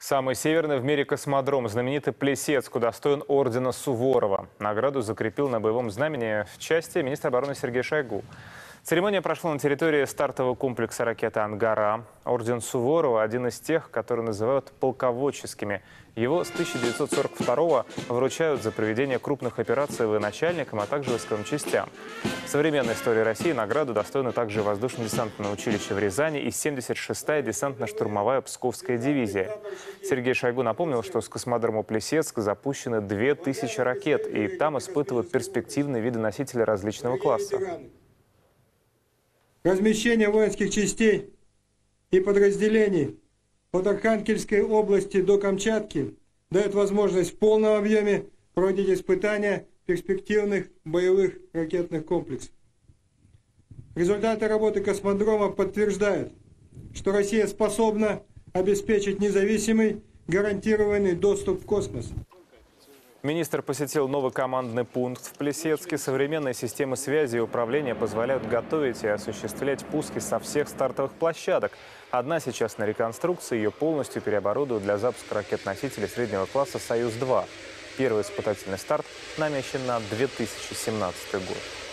Самый северный в мире космодром, знаменитый Плесецк, удостоен ордена Суворова. Награду закрепил на боевом знамени в части министр обороны Сергей Шойгу. Церемония прошла на территории стартового комплекса ракеты «Ангара». Орден Суворова – один из тех, которые называют полководческими. Его с 1942 вручают за проведение крупных операций военачальникам, а также войсковым частям. В современной истории России награду достойны также воздушно-десантное училище в Рязани и 76-я десантно-штурмовая Псковская дивизия. Сергей Шойгу напомнил, что с космодрома Плесецк запущены 2000 ракет, и там испытывают перспективные виды носителей различного класса размещение воинских частей и подразделений от Архангельской области до Камчатки дает возможность в полном объеме проводить испытания перспективных боевых ракетных комплексов. Результаты работы космодрома подтверждают, что Россия способна обеспечить независимый, гарантированный доступ в космос. Министр посетил новый командный пункт в Плесецке. Современные системы связи и управления позволяют готовить и осуществлять пуски со всех стартовых площадок. Одна сейчас на реконструкции, ее полностью переоборудуют для запуска ракет-носителей среднего класса «Союз-2». Первый испытательный старт намечен на 2017 год.